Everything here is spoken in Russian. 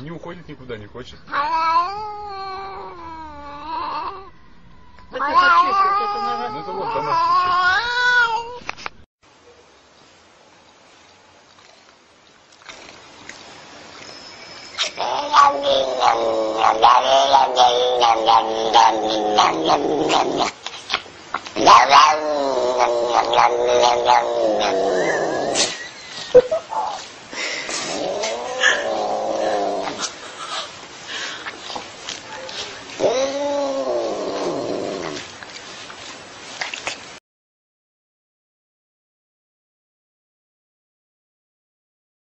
Не уходит никуда, не хочет. Так я хочу, это, наверное, Ну это вот домашний чек.